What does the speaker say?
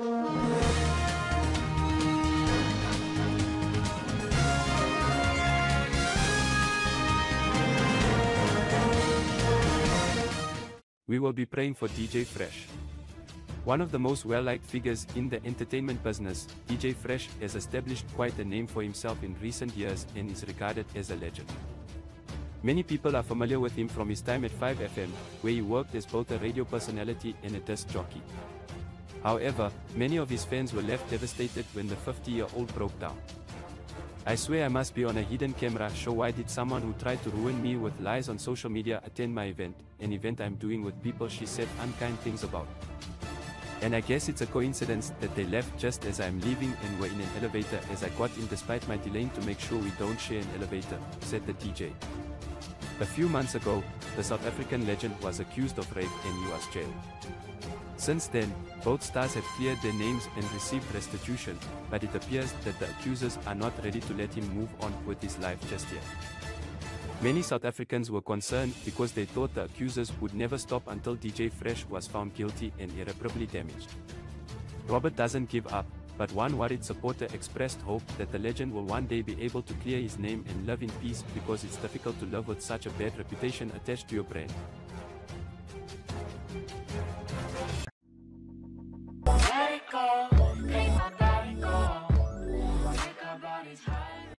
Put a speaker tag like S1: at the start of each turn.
S1: We will be praying for DJ Fresh. One of the most well-liked figures in the entertainment business, DJ Fresh has established quite a name for himself in recent years and is regarded as a legend. Many people are familiar with him from his time at 5FM, where he worked as both a radio personality and a disc jockey. However, many of his fans were left devastated when the 50-year-old broke down. I swear I must be on a hidden camera show why did someone who tried to ruin me with lies on social media attend my event, an event I'm doing with people she said unkind things about. And I guess it's a coincidence that they left just as I'm leaving and were in an elevator as I got in despite my delaying to make sure we don't share an elevator, said the DJ. A few months ago, the South African legend was accused of rape and was jailed. Since then, both stars have cleared their names and received restitution, but it appears that the accusers are not ready to let him move on with his life just yet. Many South Africans were concerned because they thought the accusers would never stop until DJ Fresh was found guilty and irreparably damaged. Robert doesn't give up, but one worried supporter expressed hope that the legend will one day be able to clear his name and live in peace because it's difficult to live with such a bad reputation attached to your brand. call.